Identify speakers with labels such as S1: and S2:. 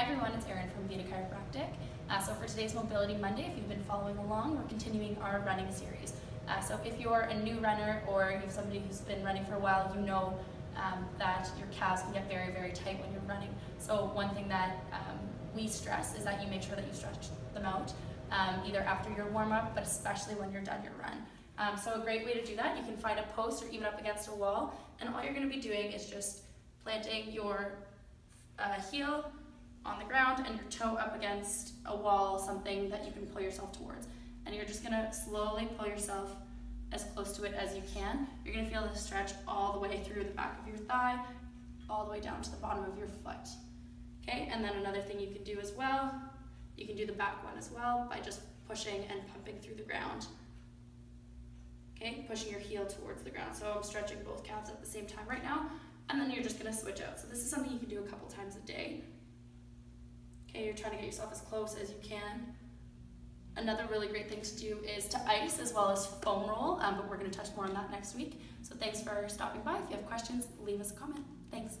S1: Hi everyone, it's Erin from Vita Chiropractic. Uh, so for today's Mobility Monday, if you've been following along, we're continuing our running series. Uh, so if you're a new runner or you're somebody who's been running for a while, you know um, that your calves can get very, very tight when you're running. So one thing that um, we stress is that you make sure that you stretch them out, um, either after your warm-up, but especially when you're done your run. Um, so a great way to do that, you can find a post or even up against a wall, and all you're going to be doing is just planting your uh, heel on the ground and your toe up against a wall, something that you can pull yourself towards. And you're just gonna slowly pull yourself as close to it as you can. You're gonna feel the stretch all the way through the back of your thigh, all the way down to the bottom of your foot. Okay, and then another thing you can do as well, you can do the back one as well by just pushing and pumping through the ground. Okay, pushing your heel towards the ground. So I'm stretching both calves at the same time right now, and then you're just gonna switch out. So this is something you can do a couple times a day. Okay, you're trying to get yourself as close as you can. Another really great thing to do is to ice as well as foam roll, um, but we're going to touch more on that next week. So thanks for stopping by. If you have questions, leave us a comment. Thanks.